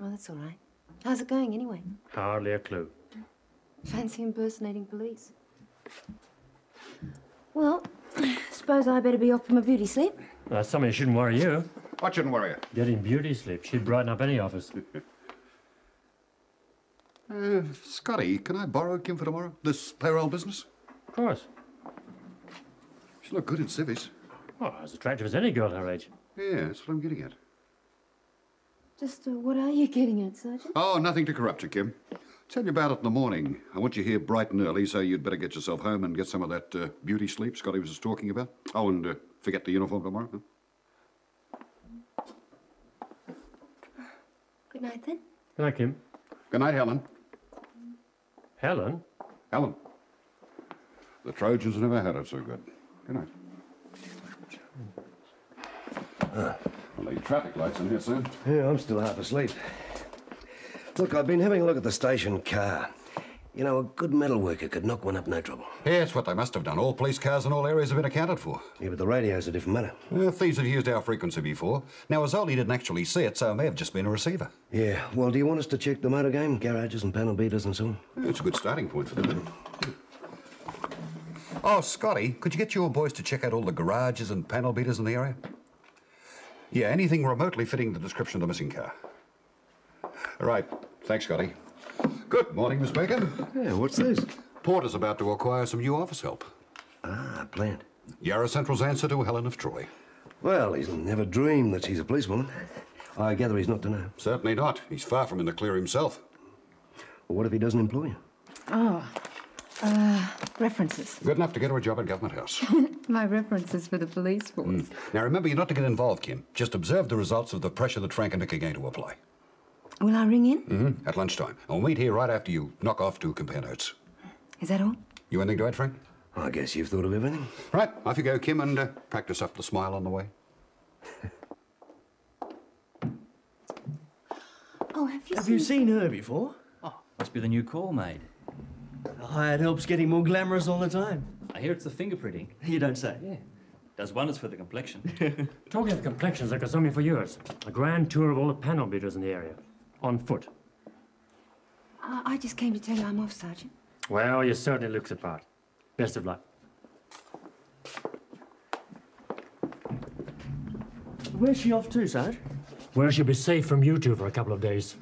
Oh, that's all right. How's it going, anyway? Hardly a clue. Fancy impersonating police. Well, suppose I better be off for my beauty sleep. That's something that shouldn't worry you. What shouldn't worry you? Getting beauty sleep. She'd brighten up any office. Uh, Scotty, can I borrow Kim for tomorrow? This payroll business? Of course. She looked good in civvies. Oh, as attractive as any girl her age. Yeah, that's what I'm getting at. Just uh, what are you getting at, Sergeant? Oh, nothing to corrupt you, Kim. Tell you about it in the morning. I want you here bright and early, so you'd better get yourself home and get some of that uh, beauty sleep Scotty was just talking about. Oh, and uh, forget the uniform tomorrow. Huh? Good night, then. Good night, Kim. Good night, Helen. Helen? Helen. The Trojans never had it so good. Good night. Well, the traffic lights in here, sir. Yeah, I'm still half asleep. Look, I've been having a look at the station car. You know, a good metal worker could knock one up no trouble. Yeah, it's what they must have done. All police cars in all areas have been accounted for. Yeah, but the radio's a different matter. Uh, thieves have used our frequency before. Now, Azoli didn't actually see it, so it may have just been a receiver. Yeah, well, do you want us to check the motor game, garages and panel beaters and so on? Yeah, it's a good starting point for them. Oh, Scotty, could you get your boys to check out all the garages and panel beaters in the area? Yeah, anything remotely fitting the description of the missing car. All right. Thanks, Scotty. Good morning, Miss Baker. Yeah, what's this? Porter's about to acquire some new office help. Ah, plant. Yarra Central's answer to Helen of Troy. Well, he's never dreamed that she's a policewoman. I gather he's not to know. Certainly not. He's far from in the clear himself. Well, what if he doesn't employ you? Oh, references. Good enough to get her a job at Government House. My references for the police force. now, remember, you're not to get involved, Kim. Just observe the results of the pressure that Frank and Nick are going to apply. Will I ring in? Mm-hmm. At lunchtime. And we'll meet here right after you knock off to compare notes. Is that all? You anything to add, Frank? I guess you've thought of everything. Right, off you go, Kim, and uh, practice up the smile on the way. Oh, have you Have seen... you seen her before? Oh, must be the new call maid. The hired help's getting more glamorous all the time. I hear it's the fingerprinting. You don't say. Yeah. Does wonders for the complexion. Talking of complexions, I've got something for yours. A grand tour of all the panel beaters in the area. On foot. Uh, I just came to tell you I'm off, Sergeant. Well, you certainly look the part. Best of luck. Where's she off to, Sarge? Where she'll be safe from you two for a couple of days.